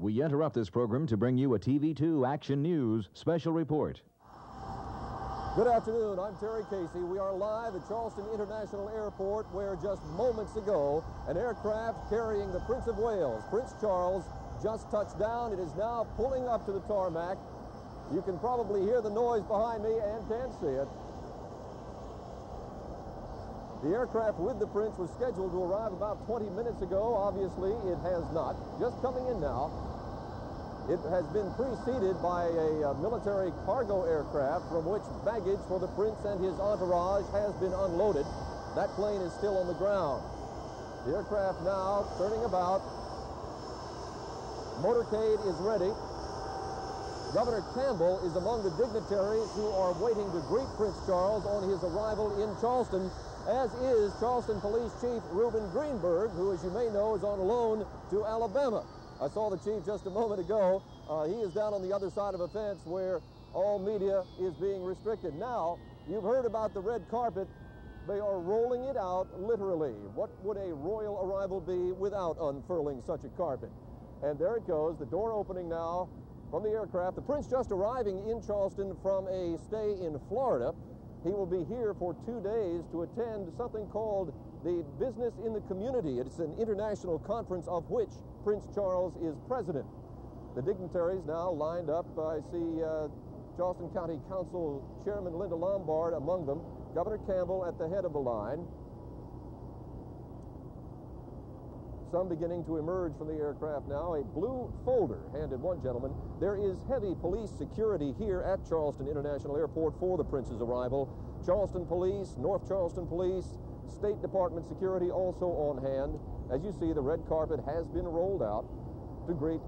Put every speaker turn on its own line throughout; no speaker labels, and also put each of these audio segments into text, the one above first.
We interrupt this program to bring you a TV2 Action News special report.
Good afternoon. I'm Terry Casey. We are live at Charleston International Airport where just moments ago an aircraft carrying the Prince of Wales, Prince Charles, just touched down. It is now pulling up to the tarmac. You can probably hear the noise behind me and can see it. The aircraft with the Prince was scheduled to arrive about 20 minutes ago. Obviously, it has not. Just coming in now. It has been preceded by a, a military cargo aircraft from which baggage for the Prince and his entourage has been unloaded. That plane is still on the ground. The aircraft now turning about. Motorcade is ready. Governor Campbell is among the dignitaries who are waiting to greet Prince Charles on his arrival in Charleston as is Charleston Police Chief Reuben Greenberg, who, as you may know, is on loan to Alabama. I saw the chief just a moment ago. Uh, he is down on the other side of a fence where all media is being restricted. Now, you've heard about the red carpet. They are rolling it out literally. What would a royal arrival be without unfurling such a carpet? And there it goes, the door opening now from the aircraft. The prince just arriving in Charleston from a stay in Florida. He will be here for two days to attend something called the Business in the Community. It's an international conference of which Prince Charles is president. The dignitaries now lined up. I see uh, Charleston County Council Chairman Linda Lombard among them, Governor Campbell at the head of the line. Some beginning to emerge from the aircraft now. A blue folder handed one gentleman. There is heavy police security here at Charleston International Airport for the Prince's arrival. Charleston Police, North Charleston Police, State Department security also on hand. As you see, the red carpet has been rolled out to greet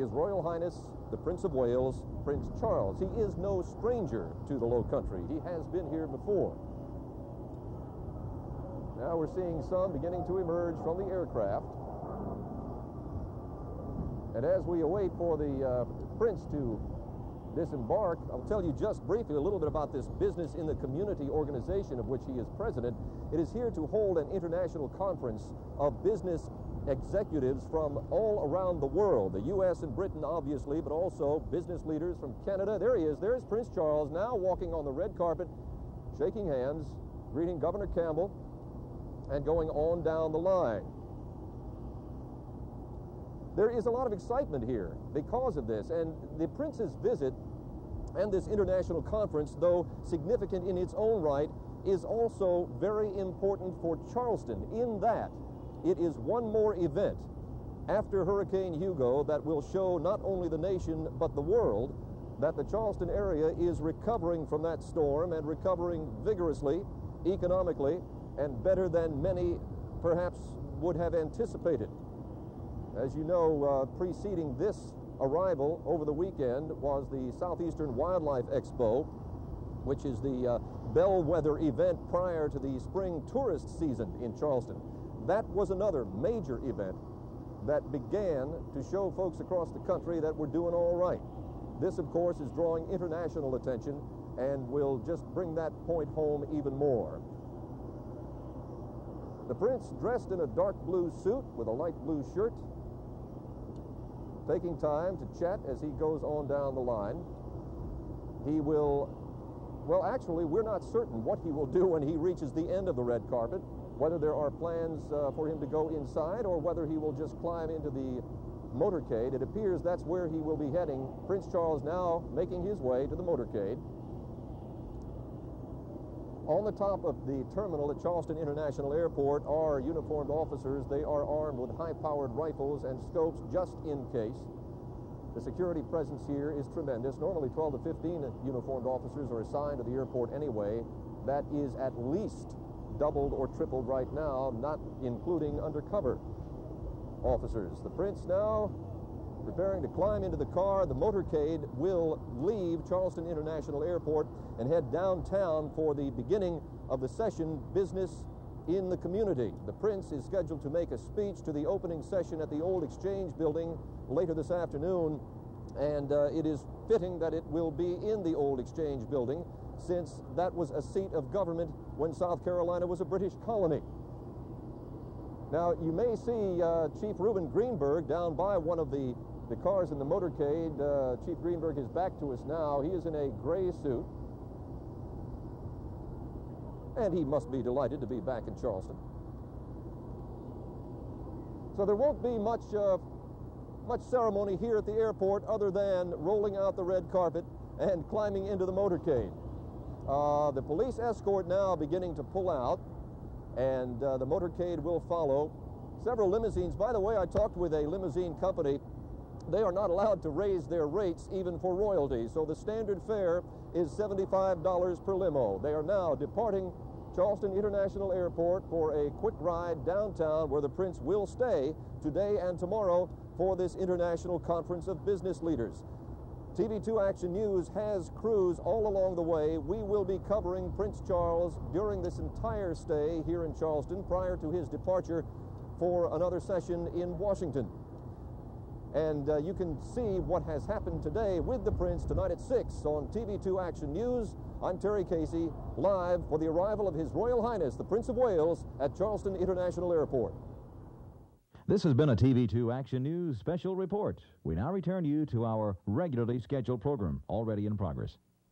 His Royal Highness, the Prince of Wales, Prince Charles. He is no stranger to the Low Country. He has been here before. Now we're seeing some beginning to emerge from the aircraft. And as we await for the uh, Prince to disembark, I'll tell you just briefly a little bit about this Business in the Community organization of which he is president. It is here to hold an international conference of business executives from all around the world, the U.S. and Britain, obviously, but also business leaders from Canada. There he is. There's Prince Charles now walking on the red carpet, shaking hands, greeting Governor Campbell, and going on down the line. There is a lot of excitement here because of this, and the Prince's visit and this international conference, though significant in its own right, is also very important for Charleston in that it is one more event after Hurricane Hugo that will show not only the nation but the world that the Charleston area is recovering from that storm and recovering vigorously, economically, and better than many perhaps would have anticipated. As you know, uh, preceding this arrival over the weekend was the Southeastern Wildlife Expo, which is the uh, bellwether event prior to the spring tourist season in Charleston. That was another major event that began to show folks across the country that we're doing all right. This, of course, is drawing international attention and will just bring that point home even more. The prince, dressed in a dark blue suit with a light blue shirt, taking time to chat as he goes on down the line. He will, well, actually, we're not certain what he will do when he reaches the end of the red carpet, whether there are plans uh, for him to go inside or whether he will just climb into the motorcade. It appears that's where he will be heading. Prince Charles now making his way to the motorcade. On the top of the terminal at Charleston International Airport are uniformed officers. They are armed with high-powered rifles and scopes just in case. The security presence here is tremendous. Normally 12 to 15 uniformed officers are assigned to the airport anyway. That is at least doubled or tripled right now, not including undercover officers. The Prince now preparing to climb into the car. The motorcade will leave Charleston International Airport and head downtown for the beginning of the session Business in the Community. The Prince is scheduled to make a speech to the opening session at the Old Exchange Building later this afternoon, and uh, it is fitting that it will be in the Old Exchange Building since that was a seat of government when South Carolina was a British colony. Now, you may see uh, Chief Reuben Greenberg down by one of the, the cars in the motorcade. Uh, Chief Greenberg is back to us now. He is in a gray suit. And he must be delighted to be back in Charleston. So there won't be much, uh, much ceremony here at the airport other than rolling out the red carpet and climbing into the motorcade. Uh, the police escort now beginning to pull out, and uh, the motorcade will follow. Several limousines. By the way, I talked with a limousine company. They are not allowed to raise their rates even for royalty. So the standard fare is $75 per limo. They are now departing Charleston International Airport for a quick ride downtown where the Prince will stay today and tomorrow for this international conference of business leaders. TV2 Action News has crews all along the way. We will be covering Prince Charles during this entire stay here in Charleston prior to his departure for another session in Washington. And uh, you can see what has happened today with the Prince tonight at 6 on TV2 Action News. I'm Terry Casey, live for the arrival of His Royal Highness, the Prince of Wales, at Charleston International Airport.
This has been a TV2 Action News special report. We now return you to our regularly scheduled program, already in progress.